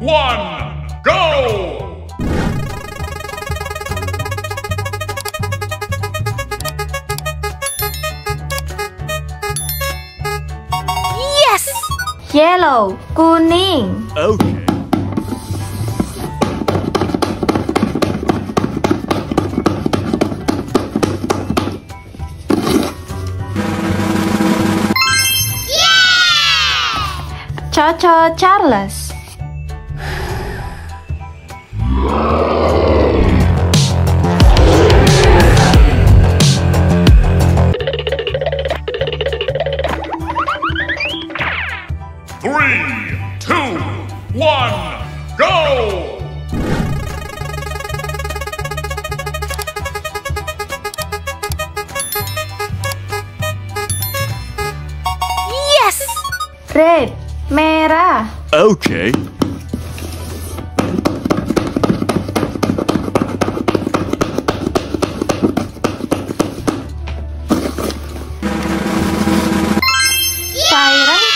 one, go! Yes! Yellow, kuning. Okay. Choo Choo Charles. Three, two, one, go! Yes! Red, merah. Okay.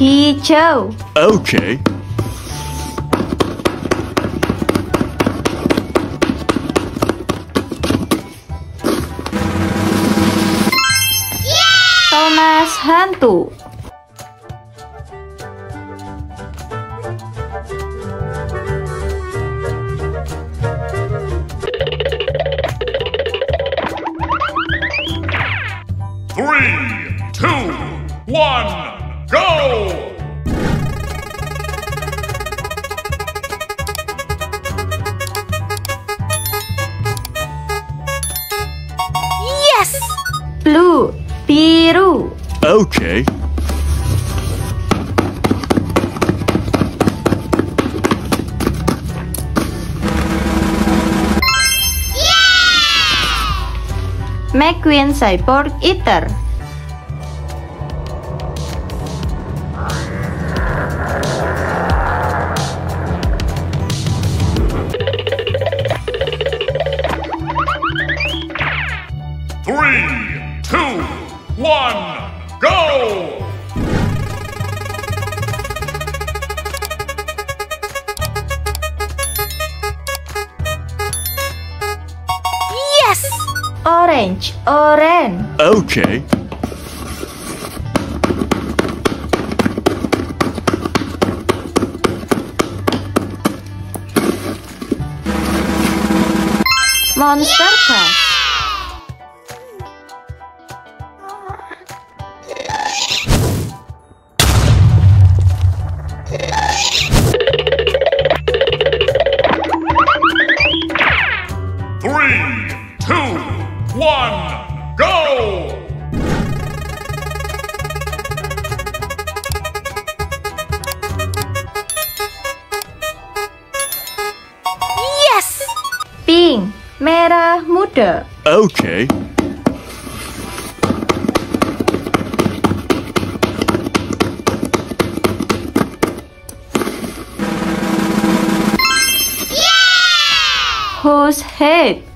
Green, hijau. Okay. Thomas hantu. Three, two, one, go! Yes! Blue, biru. Okay. McQueen Cyborg Eater. Three, two, one, go! Yes! Orange, orange. Okay. Monster Crush. Three, two, one, go! Yes! Pink, merah muda. Okay. House Head?